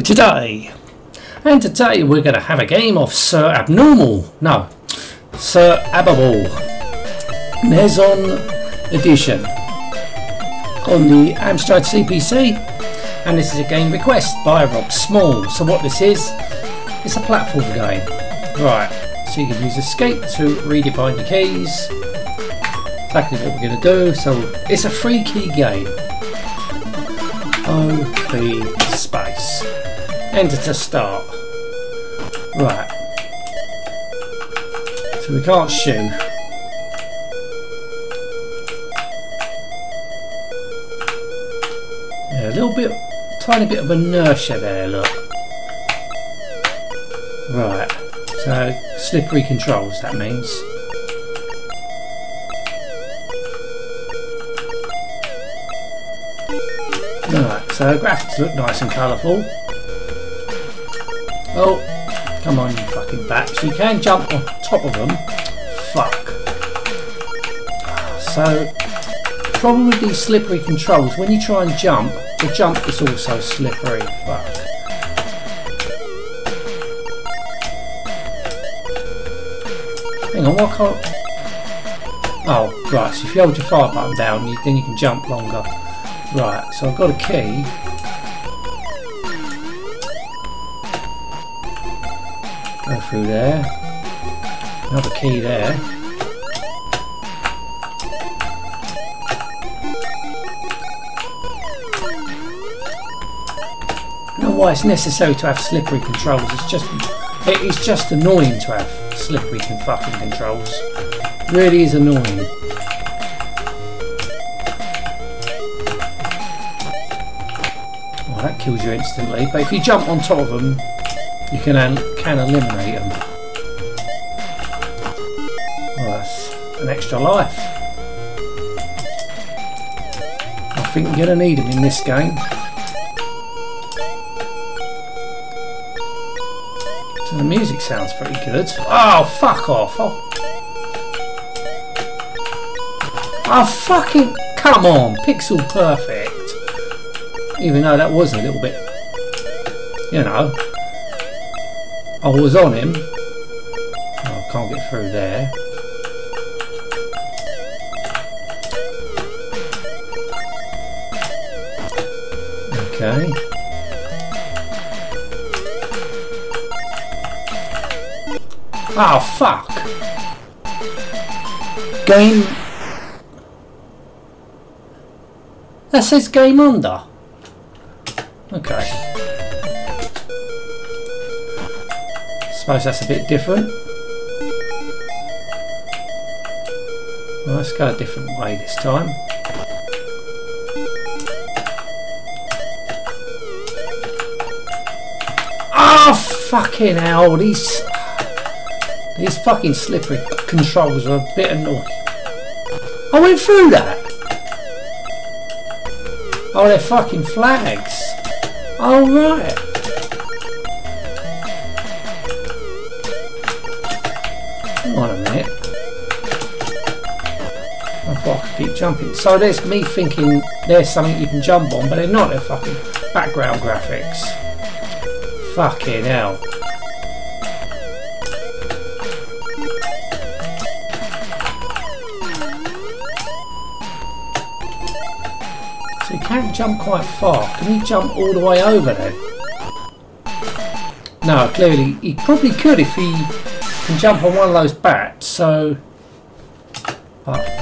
Today! And today we're going to have a game of Sir Abnormal. No, Sir Ababol. Maison Edition. On the Amstrad CPC. And this is a game request by Rob Small. So what this is, it's a platform game. Right, so you can use escape to redefine your keys. Exactly what we're going to do. So it's a free key game. OP. Enter to start. Right. So we can't shoot. Yeah, a little bit, tiny bit of inertia there, look. Right. So, slippery controls, that means. Alright, so graphics look nice and colourful. Oh, come on you fucking bats. You can jump on top of them. Fuck. So, problem with these slippery controls, when you try and jump, the jump is also slippery. Fuck. Hang on, what can't... Oh, right, so if you hold your fire button down, you, then you can jump longer. Right, so I've got a key. Go through there. Another key there. Know why it's necessary to have slippery controls. It's just it is just annoying to have slippery fucking controls. It really is annoying. Well that kills you instantly. But if you jump on top of them, you can um, can eliminate them. Well, that's an extra life. I think you're going to need them in this game. So the music sounds pretty good. Oh, fuck off. Oh, oh fucking... Come on, pixel perfect even though that was a little bit, you know, Oh, I was on him. Oh, I can't get through there. Okay. Oh, fuck. Game... That says game under. Okay. Suppose that's a bit different. Well, let's go a different way this time. Oh, fucking hell, these... These fucking slippery controls are a bit annoying. I went through that! Oh, they're fucking flags. All right. I I could keep jumping. So there's me thinking there's something you can jump on, but they're not. They're fucking background graphics. Fucking hell. So you can't jump quite far. Can he jump all the way over there? No, clearly he probably could if he can jump on one of those bats. So, but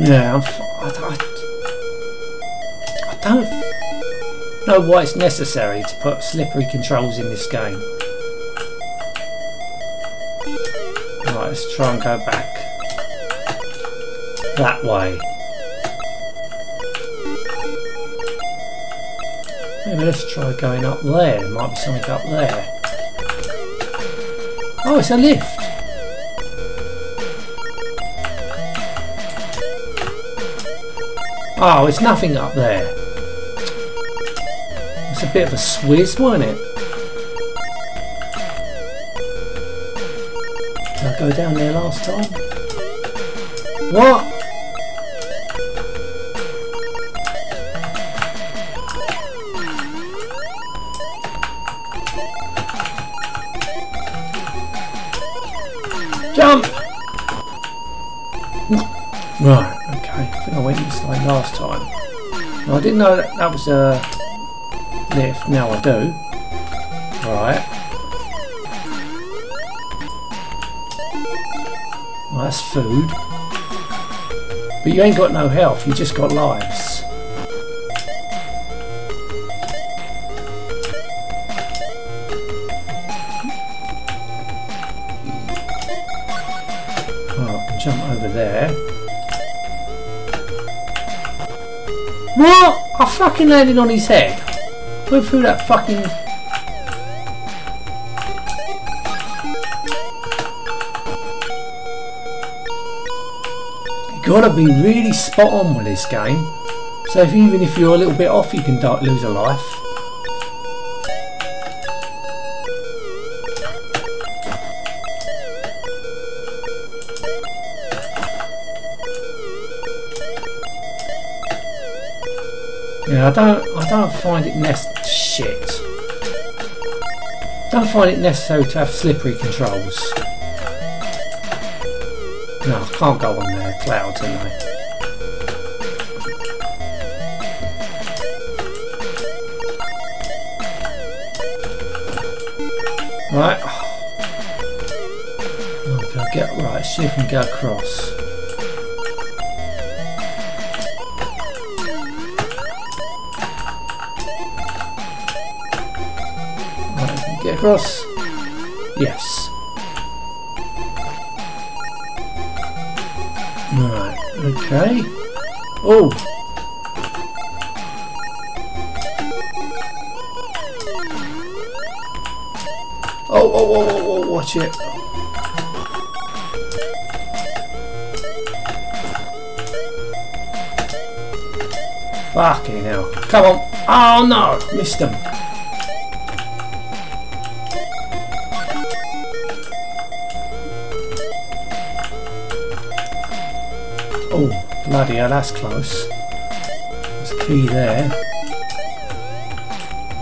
yeah, I don't know why it's necessary to put slippery controls in this game. Right, let's try and go back that way. Maybe let's try going up there. There might be something up there. Oh, it's a lift. Oh, it's nothing up there. It's a bit of a swizz, wasn't it? Did I go down there last time? What? Jump! Right, okay. I think I went last time. No, I didn't know that, that was a lift. Now I do. Right. Well, that's food. But you ain't got no health, you just got lives. Can jump over there. What? I fucking landed on his head. Went through that fucking... You gotta be really spot on with this game. So if even if you're a little bit off, you can lose a life. Yeah, I don't, I don't find it nest shit. Don't find it necessary to have slippery controls. No, I can't go on there. Clouds, anyway. Right. Okay, get right. See if we can go across. Get across. Yes. Right, okay. Oh! Oh, oh, oh, oh, oh, watch it. Fucking hell. Come on. Oh no, missed him. Oh, bloody hell, that's close. There's a key there.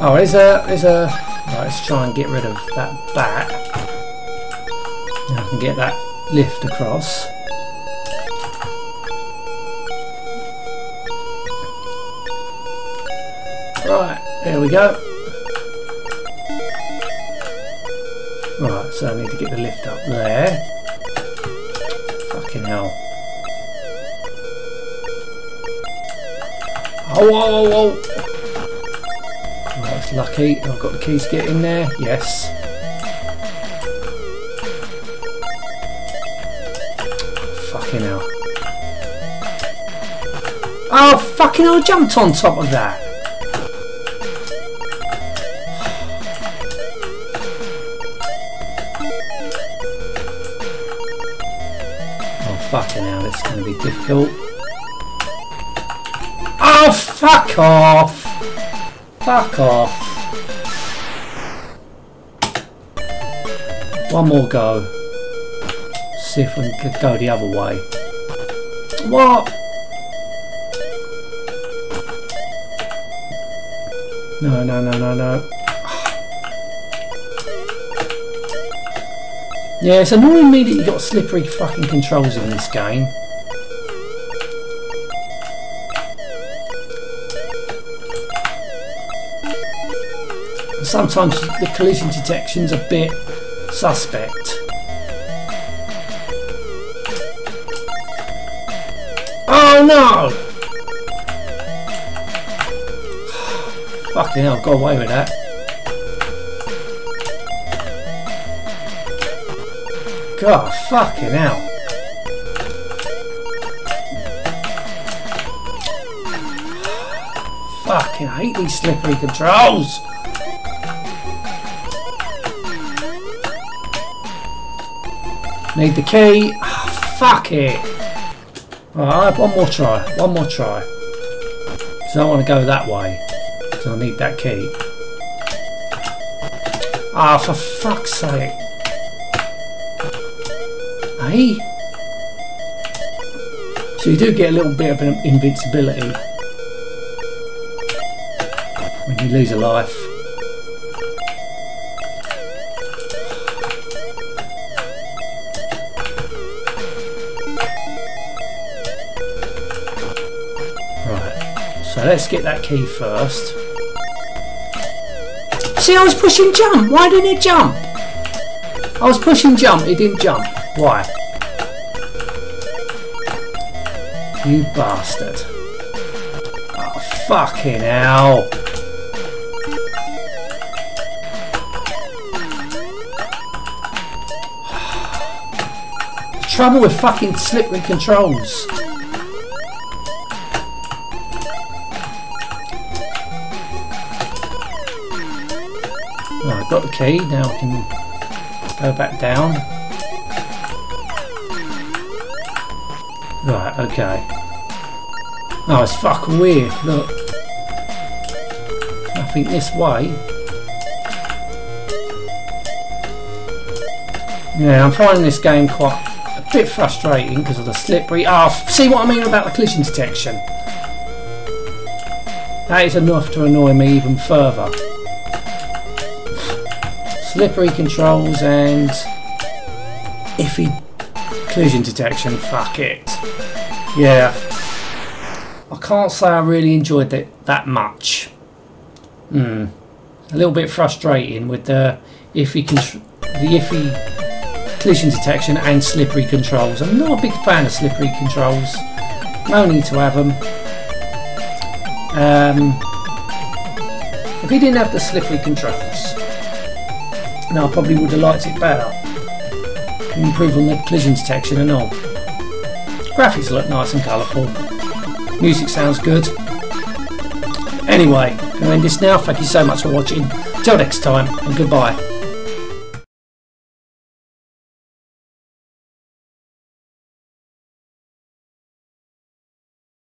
Oh, there's a, there's a, right, let's try and get rid of that bat. Now I can get that lift across. Right, there we go. Right, so I need to get the lift up there. Fucking hell. Oh. That's lucky. I've got the keys get in there. Yes. Fucking hell. Oh, fucking hell, I jumped on top of that. Oh, fucking hell, is going to be difficult. Fuck off! Fuck off. One more go. See if we can go the other way. What? No, no, no, no, no. Yeah, it's annoying me that you got slippery fucking controls in this game. Sometimes the collision detection's a bit suspect. Oh no! Fucking hell, got away with that. God, fucking hell. Fucking hate these slippery controls. Need the key. Oh, fuck it. Alright, one more try. One more try. So I want to go that way. So I need that key. Ah, oh, for fuck's sake. Hey? So you do get a little bit of an invincibility when you lose a life. So let's get that key first. See, I was pushing jump. Why didn't it jump? I was pushing jump. It didn't jump. Why? You bastard. Oh, fucking hell. Trouble with fucking slippery controls. Right, got the key, now I can go back down. Right, okay. Oh, it's fucking weird, look. I think this way. Yeah, I'm finding this game quite a bit frustrating because of the slippery... Ah, oh, see what I mean about the collision detection? That is enough to annoy me even further slippery controls and iffy collision detection. Fuck it. Yeah. I can't say I really enjoyed it that much. Hmm. A little bit frustrating with the iffy the iffy collision detection and slippery controls. I'm not a big fan of slippery controls. No need to have them. Um, if he didn't have the slippery controls, now I probably would have liked it better. Improve on the collision detection and all. Graphics look nice and colourful. Music sounds good. Anyway, I'm going to end this now. Thank you so much for watching. Till next time, and goodbye.